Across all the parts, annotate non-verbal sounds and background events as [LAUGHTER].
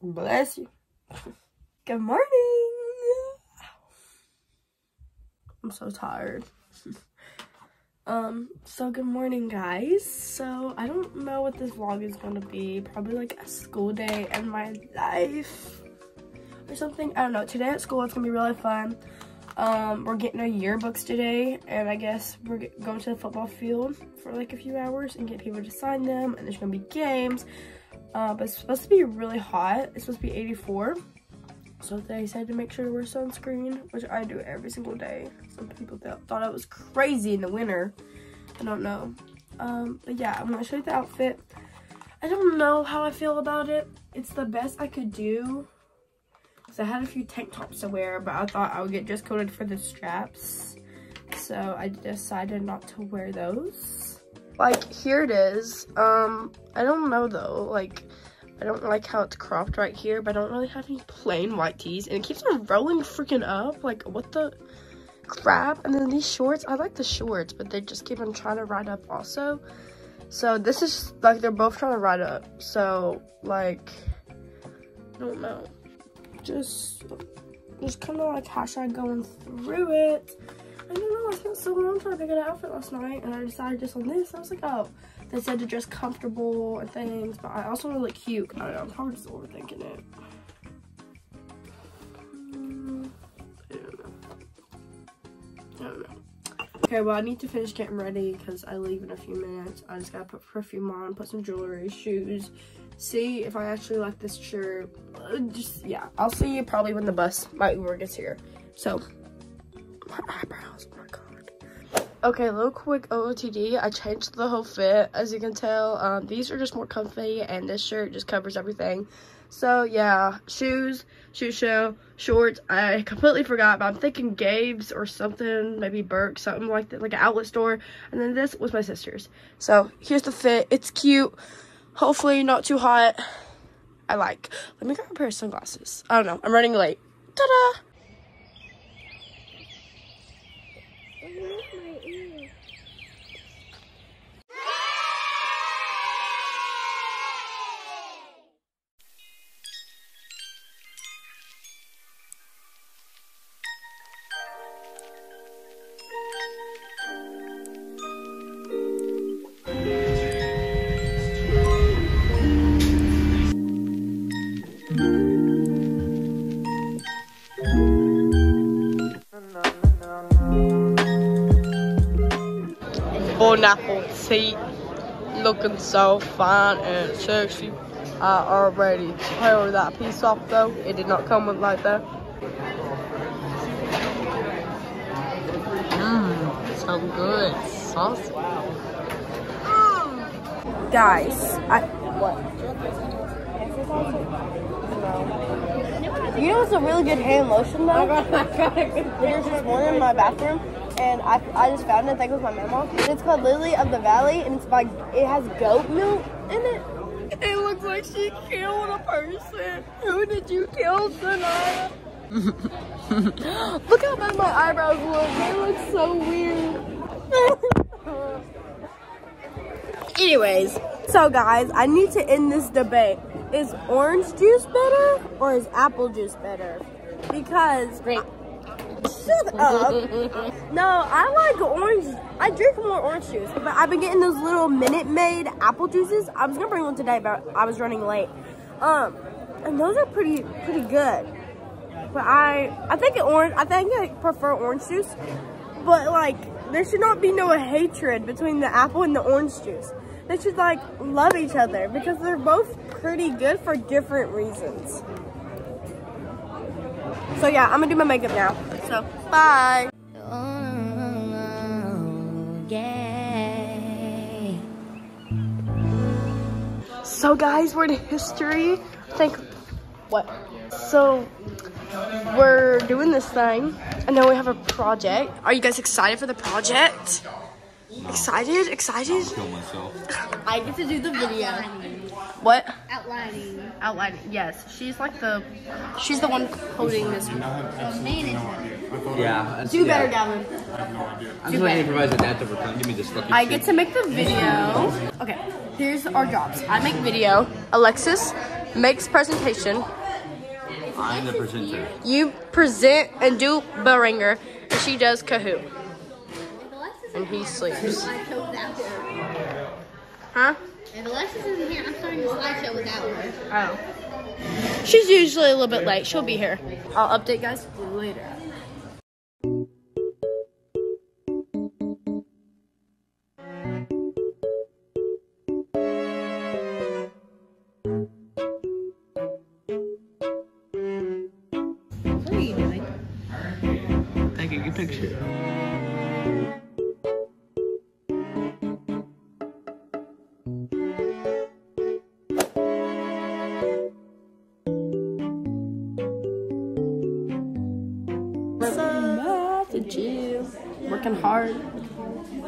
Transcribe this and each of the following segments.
Bless you. Good morning. I'm so tired. [LAUGHS] um, so good morning, guys. So, I don't know what this vlog is going to be. Probably like a school day in my life or something. I don't know. Today at school, it's going to be really fun. Um, we're getting our yearbooks today, and I guess we're going to the football field for like a few hours and get people to sign them, and there's going to be games. Uh, but it's supposed to be really hot. It's supposed to be 84. So they said to make sure to wear sunscreen, which I do every single day. Some people th thought I was crazy in the winter. I don't know. Um, but yeah, I'm gonna show you the outfit. I don't know how I feel about it. It's the best I could do. So I had a few tank tops to wear, but I thought I would get dress coded for the straps. So I decided not to wear those. Like, here it is. Um, I don't know though, like, I don't like how it's cropped right here, but I don't really have any plain white tees. And it keeps on rolling freaking up. Like, what the crap? And then these shorts, I like the shorts, but they just keep on trying to ride up also. So this is, like, they're both trying to ride up. So, like, I don't know. Just, just kind of like hashtag going through it. I don't know, I spent so long trying to pick an outfit last night, and I decided just on this. I was like, oh, they said to dress comfortable and things, but I also want to look cute. I don't know, I'm probably just overthinking it. Mm, I don't know. Okay, well, I need to finish getting ready because I leave in a few minutes. I just gotta put perfume on, put some jewelry, shoes, see if I actually like this shirt. Uh, just, yeah, I'll see you probably when the bus, my Uber gets here. So, my eyebrows, oh my god. Okay, little quick OOTD. I changed the whole fit, as you can tell. Um, these are just more comfy, and this shirt just covers everything. So, yeah, shoes, shoe show, shorts. I completely forgot, but I'm thinking Gabe's or something, maybe Burke, something like that, like an outlet store. And then this was my sister's. So, here's the fit. It's cute. Hopefully not too hot. I like. Let me grab a pair of sunglasses. I don't know. I'm running late. Ta-da! move my ear pineapple tea looking so fine and sexy. I already tore that piece off though. It did not come with like that. Mmm, so good. Saucy. Mm. Guys, I what? You know it's a really good hand lotion though? I got, I got a good There's this morning in my bathroom and I, I just found it, I it was my mama. It's called Lily of the Valley, and it's by, it has goat milk in it. It looks like she killed a person. Who did you kill tonight? [LAUGHS] look how bad my eyebrows look. They look so weird. [LAUGHS] Anyways, so guys, I need to end this debate. Is orange juice better or is apple juice better? Because Great. Shut up. no, I like orange. I drink more orange juice. But I've been getting those little Minute Maid apple juices. I was gonna bring one today, but I was running late. Um, and those are pretty pretty good. But I I think orange. I think I prefer orange juice. But like, there should not be no hatred between the apple and the orange juice. They should like love each other because they're both pretty good for different reasons. So yeah, I'm gonna do my makeup now. So bye. So guys, we're in history. I think what? So we're doing this thing, and then we have a project. Are you guys excited for the project? Excited? Excited? [LAUGHS] I get to do the video. What? Outlining. Outlining. Yes, she's like the. She's the one holding this. Yeah. Do better, Gavin. I'm just going to improvise an active return. Give me this fucking I get to make the video. Okay, here's our jobs. I make video. Alexis makes presentation. I'm the presenter. You present and do Baringer, and she does Kahoot. And he sleeps. Slideshow without her. Huh? If Alexis isn't here, I'm starting the slideshow without her. Oh. She's usually a little bit late. She'll be here. I'll update guys later. What are you doing? Taking a picture. Working hard?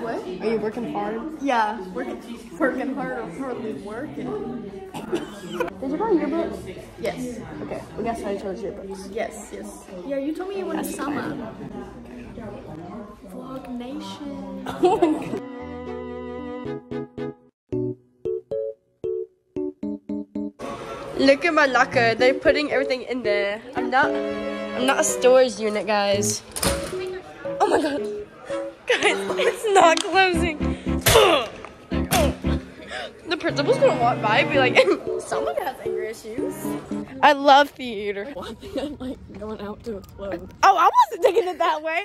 What? Are you working hard? Yeah, working, working hard or hardly working. Did you buy yearbooks? Yes, Okay, we got signed chose yearbooks. yes, yes. Yeah, you told me you wanted fine. Vlog Nation. Oh my god. Look at my locker. They're putting everything in there. I'm not I'm not a storage unit, guys. Oh my god. Guys, [LAUGHS] it's not closing. [LAUGHS] the principal's gonna walk by and be like, [LAUGHS] someone has anger issues. I love theater. I'm like going out to a club. Oh, I wasn't taking it that way.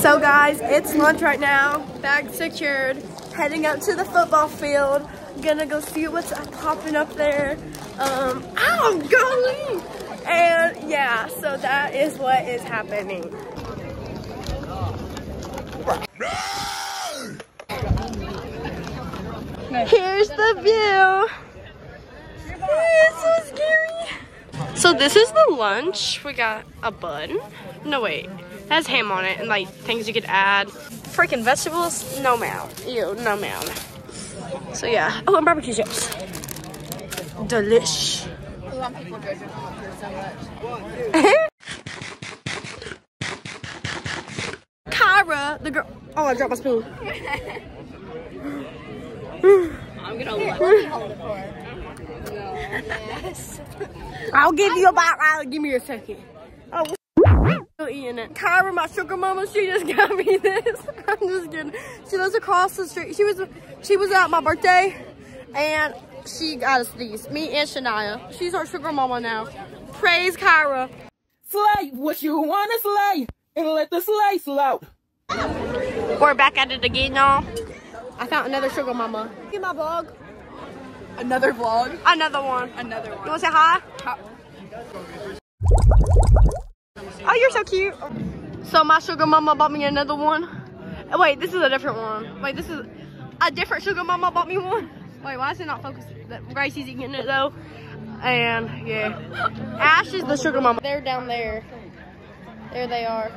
So guys, it's lunch right now. Bag secured. Heading up to the football field. Gonna go see what's popping up there. Um, ow, golly! And yeah, so that is what is happening. Here's the view. It's so scary. So this is the lunch. We got a bun. No wait, it has ham on it and like things you could add. Freaking vegetables? No ma'am. Ew, no ma'am. So yeah. Oh, and barbecue chips. Delish. [LAUGHS] Kyra, the girl. Oh, I dropped my spoon. I'm gonna hold it for. [LAUGHS] Yes. I'll give you about. I'll give me a second. Still eating it. Kyra, my sugar mama, she just [LAUGHS] got me this. I'm just kidding. She lives across the street. She was she was at my birthday, and she got us these. Me and Shania. She's our sugar mama now. Praise Kyra. Slay what you wanna slay and let the slay slow. We're back at it again, y'all. I found another sugar mama. Get my vlog. Another vlog. Another one. Another one. You wanna say hi? Oh, you're so cute. So my sugar mama bought me another one. Wait, this is a different one. Wait, this is a different sugar mama bought me one. Wait, why is it not focused? That Gracie's eating it though. And yeah, Ash is the sugar mama. They're down there. There they are.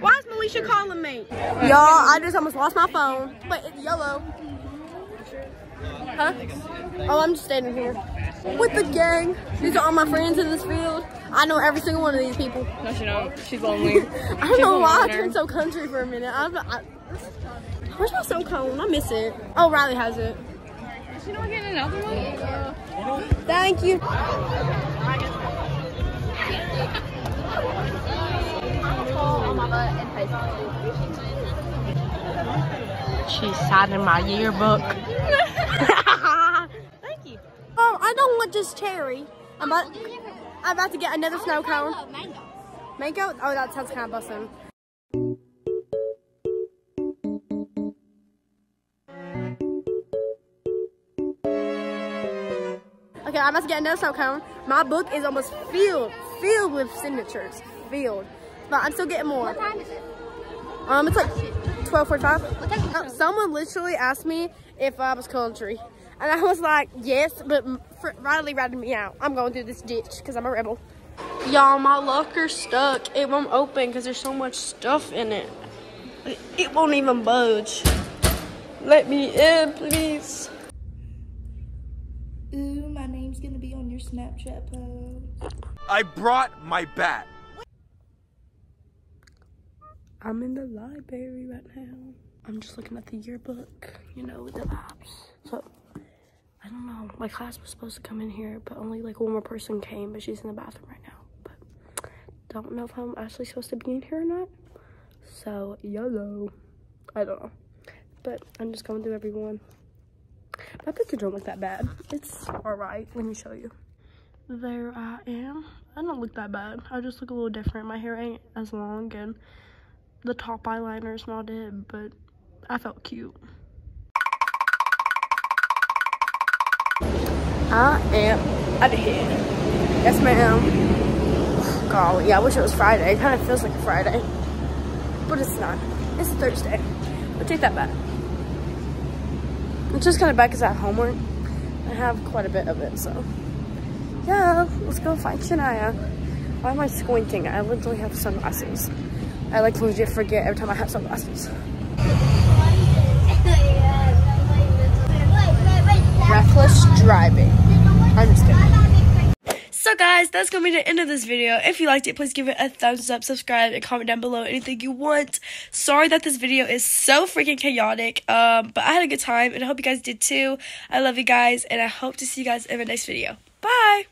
Why is Melisha calling me? Y'all, I just almost lost my phone. But it's yellow. Huh? Oh, I'm just standing here with the gang. These are all my friends in this field. I know every single one of these people. No, she don't. She's lonely. [LAUGHS] I don't know why I turned so country for a minute. I, I, where's my snow cone? I miss it. Oh, Riley has it. Is she not getting another one? Thank you. She signed in my yearbook. Thank you. Oh, I don't I'm about, I'm about to get another snow cone. Mango. Mango? Oh, that sounds kind of bussin'. Okay, I'm about to get another snow cone. My book is almost filled, filled with signatures, filled. But I'm still getting more. What time is it? Um, it's like 12:45. What Uh, someone literally asked me if I was country, and I was like, yes, but Riley ratted me out. I'm going through this ditch because I'm a rebel. Y'all, my locker's stuck. It won't open because there's so much stuff in it. It- It won't even budge. Let me in, please. Ooh, my name's gonna be on your Snapchat post. I brought my bat. I'm in the library right now. I'm just looking at the yearbook, you know, with the apps. So, I don't know. My class was supposed to come in here, but only like one more person came, but she's in the bathroom right now. But don't know if I'm actually supposed to be in here or not. So, YOLO. I don't know. But I'm just going through everyone. My picture don't look that bad. It's alright. Let me show you. There I am. I don't look that bad. I just look a little different. My hair ain't as long and the top eyeliner is not it, but I felt cute. I am out of here. Yes, ma'am. Golly, I wish it was Friday. It kind of feels like a Friday, but it's not. It's a Thursday. But take that back. It's just kind of back I have homework. I have quite a bit of it, so. Yeah, let's go find Shania. Why am I squinting? I literally have sunglasses. I like to legit forget every time I have sunglasses. I'm just kidding. So guys, that's gonna be the end of this video. If you liked it, please give it a thumbs up, subscribe, and comment down below anything you want. Sorry that this video is so freaking chaotic, um, but I had a good time, and I hope you guys did too. I love you guys, and I hope to see you guys in my next video. Bye!